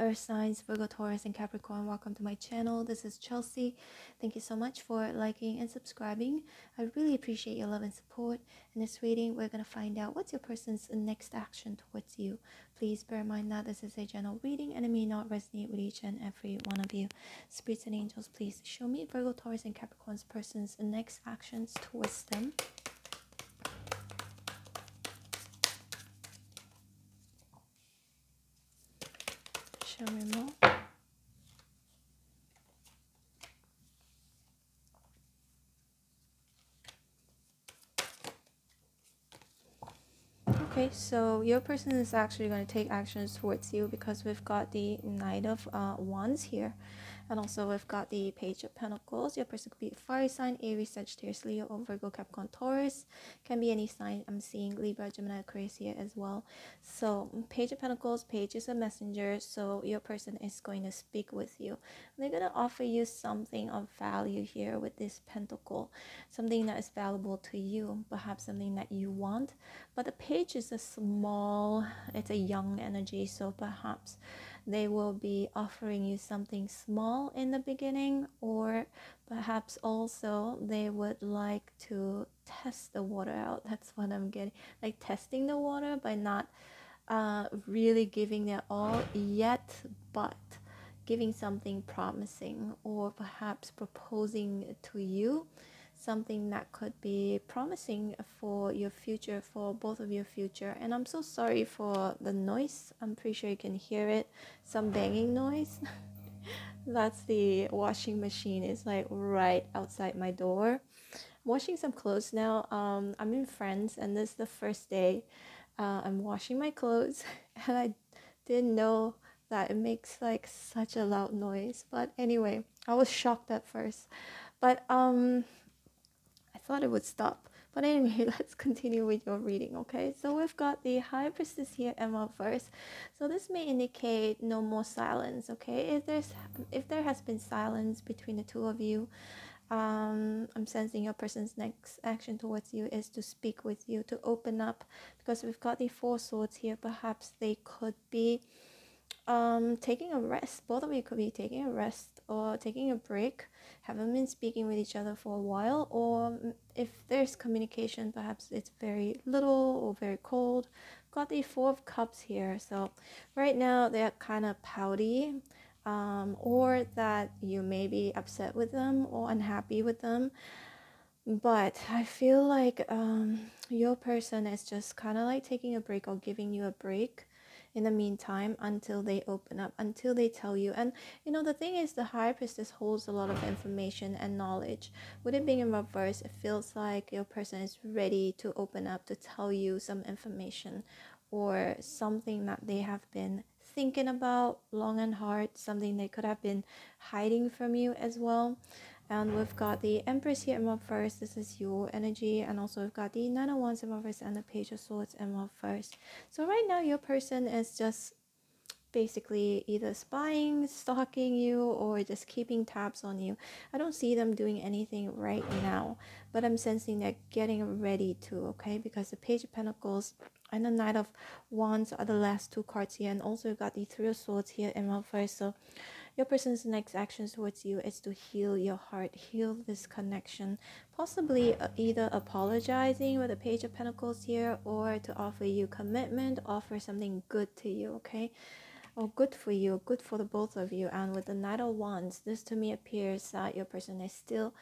earth signs, Virgo, Taurus, and Capricorn. Welcome to my channel. This is Chelsea. Thank you so much for liking and subscribing. I really appreciate your love and support. In this reading, we're going to find out what's your person's next action towards you. Please bear in mind that this is a general reading and it may not resonate with each and every one of you. Spirits and angels, please show me Virgo, Taurus, and Capricorn's person's next actions towards them. Okay, so your person is actually going to take actions towards you because we've got the Knight of uh, Wands here. And also we've got the Page of Pentacles. Your person could be fire sign, Aries, Sagittarius, Leo, or Virgo, Capricorn, Taurus. Can be any sign. I'm seeing Libra, Gemini, Aquarius here as well. So Page of Pentacles, Page is a messenger. So your person is going to speak with you. They're going to offer you something of value here with this Pentacle. Something that is valuable to you. Perhaps something that you want. But the Page is a small, it's a young energy. So perhaps they will be offering you something small in the beginning or perhaps also they would like to test the water out. That's what i'm getting. Like testing the water by not uh, really giving their all yet but giving something promising or perhaps proposing to you something that could be promising for your future for both of your future. And i'm so sorry for the noise. I'm pretty sure you can hear it. Some banging noise. That's the washing machine. It's like right outside my door. I'm washing some clothes now. Um i'm in france and this is the first day uh, i'm washing my clothes. And i didn't know that it makes like such a loud noise. But anyway i was shocked at first. But um thought it would stop. But anyway, let's continue with your reading, okay? So we've got the High Priestess here in reverse. So this may indicate no more silence, okay? If there's if there has been silence between the two of you, um, I'm sensing your person's next action towards you is to speak with you, to open up, because we've got the Four Swords here. Perhaps they could be um, taking a rest. Both of you could be taking a rest or taking a break haven't been speaking with each other for a while, or if there's communication, perhaps it's very little or very cold. Got the Four of Cups here, so right now they're kind of pouty, um, or that you may be upset with them or unhappy with them. But I feel like um, your person is just kind of like taking a break or giving you a break in the meantime until they open up, until they tell you. And you know, the thing is, the high priestess holds a lot of information and knowledge. With it being in reverse, it feels like your person is ready to open up to tell you some information or something that they have been thinking about long and hard, something they could have been hiding from you as well and we've got the Empress here in reverse. This is your energy, and also we've got the Nine of Wands in reverse and the Page of Swords in reverse. So right now, your person is just basically either spying, stalking you, or just keeping tabs on you. I don't see them doing anything right now, but I'm sensing they're getting ready to, okay? Because the Page of Pentacles and the Knight of Wands are the last two cards here, and also got the Three of Swords here in my first. So your person's next action towards you is to heal your heart, heal this connection, possibly uh, either apologizing with a Page of Pentacles here or to offer you commitment, offer something good to you, okay? Or good for you, good for the both of you. And with the Knight of Wands, this to me appears that your person is still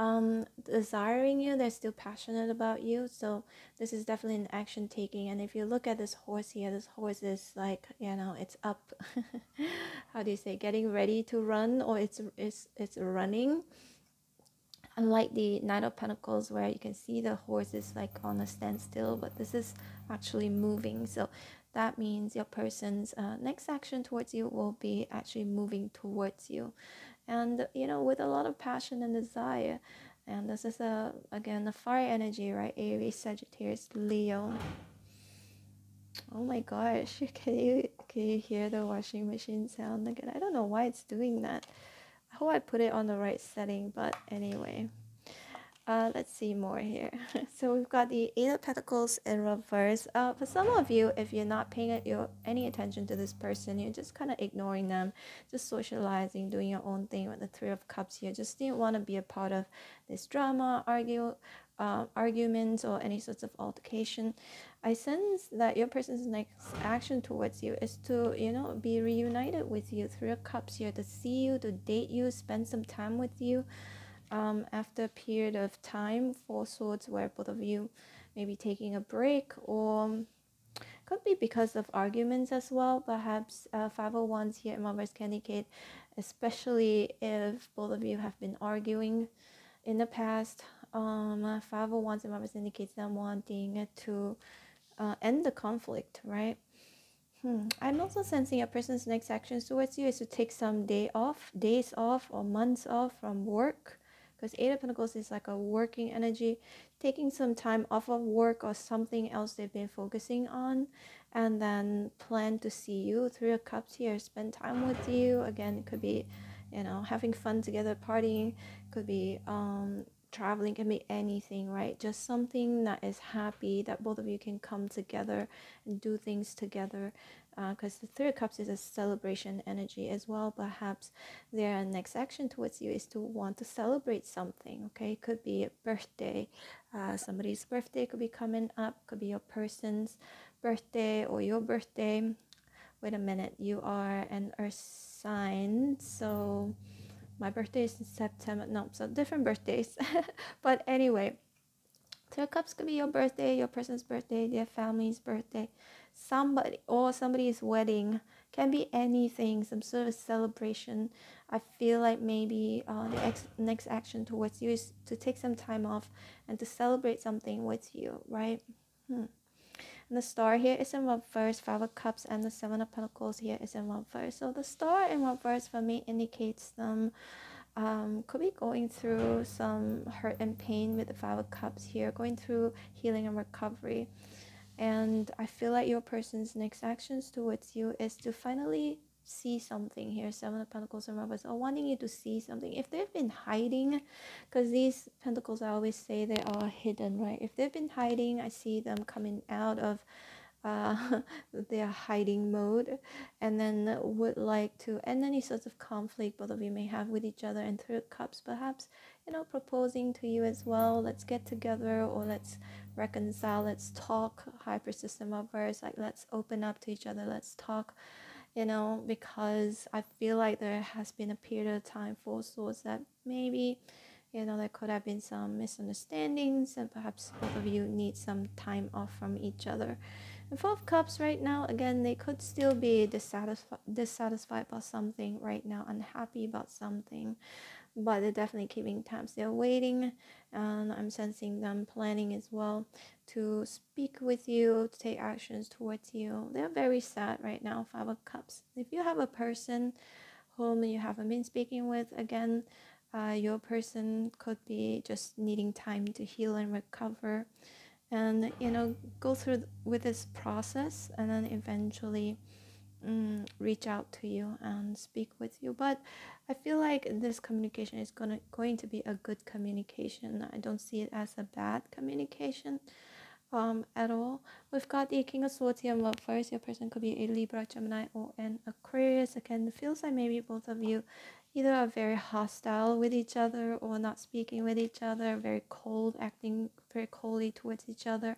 um, desiring you, they're still passionate about you. So this is definitely an action taking. And if you look at this horse here, this horse is like, you know, it's up. How do you say? Getting ready to run or it's, it's, it's running. Unlike the Knight of Pentacles where you can see the horse is like on a standstill, but this is actually moving. So that means your person's uh, next action towards you will be actually moving towards you and you know with a lot of passion and desire and this is a again the fire energy right? Aries sagittarius leo. Oh my gosh can you can you hear the washing machine sound again? I don't know why it's doing that. I hope i put it on the right setting but anyway uh, let's see more here. so we've got the Eight of Pentacles in reverse. Uh, for some of you, if you're not paying any attention to this person, you're just kind of ignoring them, just socializing, doing your own thing with the Three of Cups here. Just didn't want to be a part of this drama, argue, uh, arguments, or any sorts of altercation. I sense that your person's next action towards you is to, you know, be reunited with you. Three of Cups here, to see you, to date you, spend some time with you um, after a period of time, Four Swords, where both of you may be taking a break or could be because of arguments as well. Perhaps uh, Five of Swords here in reverse can indicate, especially if both of you have been arguing in the past. Um, Five of Swords in reverse indicates them wanting to uh, end the conflict, right? Hmm. I'm also sensing a person's next actions towards you is to take some day off, days off, or months off from work because eight of pentacles is like a working energy taking some time off of work or something else they've been focusing on and then plan to see you three of cups here spend time with you. Again it could be you know having fun together partying could be um traveling can be anything right? Just something that is happy that both of you can come together and do things together because uh, the Three of Cups is a celebration energy as well. Perhaps their next action towards you is to want to celebrate something. Okay, it could be a birthday, uh, somebody's birthday could be coming up, could be your person's birthday or your birthday. Wait a minute, you are an Earth sign, so my birthday is in September. No, so different birthdays, but anyway. Three Cups could be your birthday, your person's birthday, their family's birthday. Somebody or somebody's wedding. Can be anything some sort of celebration. I feel like maybe uh, the ex- next action towards you is to take some time off and to celebrate something with you right? Hmm. and the star here is in reverse five of cups and the seven of pentacles here is in reverse so the star in reverse for me indicates them um, could be going through some hurt and pain with the five of cups here going through healing and recovery? And I feel like your person's next actions towards you is to finally see something here. Seven of pentacles and rubbers are wanting you to see something. If they've been hiding because these pentacles i always say they are hidden right? If they've been hiding i see them coming out of uh, their hiding mode and then would like to end any sorts of conflict both of you may have with each other and third cups perhaps you know proposing to you as well let's get together or let's reconcile let's talk High Priestess in reverse like let's open up to each other let's talk you know because i feel like there has been a period of time for souls that maybe you know there could have been some misunderstandings and perhaps both of you need some time off from each other and four of cups right now again they could still be dissatisfied dissatisfied about something right now unhappy about something but they're definitely keeping tabs. They're waiting, and I'm sensing them planning as well to speak with you, to take actions towards you. They're very sad right now, Five of Cups. If you have a person whom you haven't been speaking with, again, uh, your person could be just needing time to heal and recover and you know go through with this process and then eventually mm, reach out to you and speak with you. But i feel like this communication is gonna going to be a good communication. I don't see it as a bad communication um at all. We've got the king of swords here love first your person could be a libra gemini or an aquarius. Again it feels like maybe both of you either are very hostile with each other or not speaking with each other very cold acting very coldly towards each other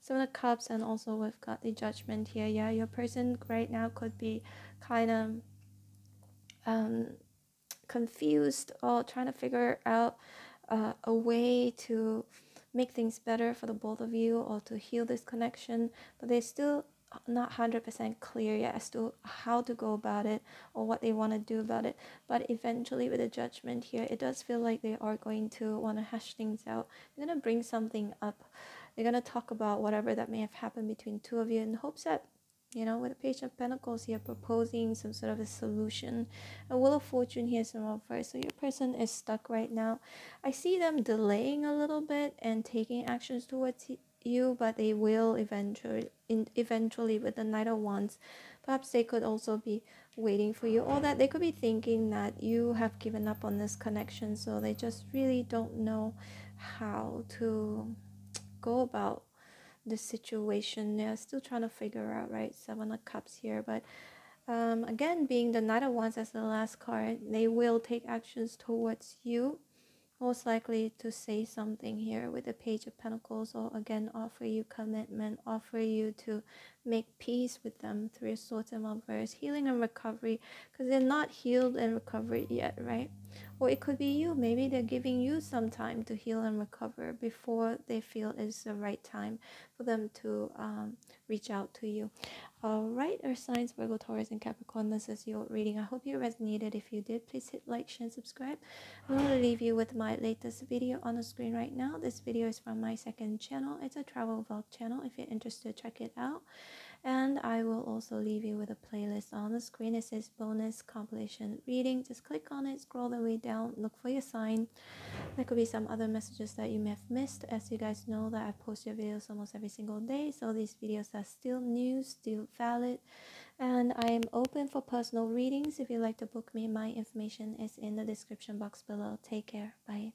Seven the Cups, and also we've got the Judgment here. Yeah, your person right now could be kind of um, confused or trying to figure out uh, a way to make things better for the both of you or to heal this connection, but they're still not 100% clear yet as to how to go about it or what they want to do about it. But eventually, with the judgment here, it does feel like they are going to want to hash things out. They're going to bring something up they're going to talk about whatever that may have happened between two of you in hopes that, you know, with the Page of Pentacles here, proposing some sort of a solution. A Wheel of Fortune here is in first. So your person is stuck right now. I see them delaying a little bit and taking actions towards you, but they will eventually, in, eventually with the Knight of Wands. Perhaps they could also be waiting for you or that they could be thinking that you have given up on this connection so they just really don't know how to go about the situation they're still trying to figure out right seven of cups here but um, again being the knight of wands as the last card they will take actions towards you most likely to say something here with the page of pentacles or again offer you commitment offer you to make peace with them through swords and reverse healing and recovery because they're not healed and recovered yet right or it could be you. Maybe they're giving you some time to heal and recover before they feel it's the right time for them to um, reach out to you. All right earth signs virgo taurus and capricorn this is your reading. I hope you resonated. If you did please hit like share and subscribe. I'm going to leave you with my latest video on the screen right now. This video is from my second channel. It's a travel vlog channel. If you're interested check it out and I will also leave you with a playlist on the screen. It says bonus compilation reading. Just click on it, scroll the way down, look for your sign. There could be some other messages that you may have missed. As you guys know that I post your videos almost every single day. So these videos are still new, still valid. And I am open for personal readings. If you'd like to book me, my information is in the description box below. Take care. Bye.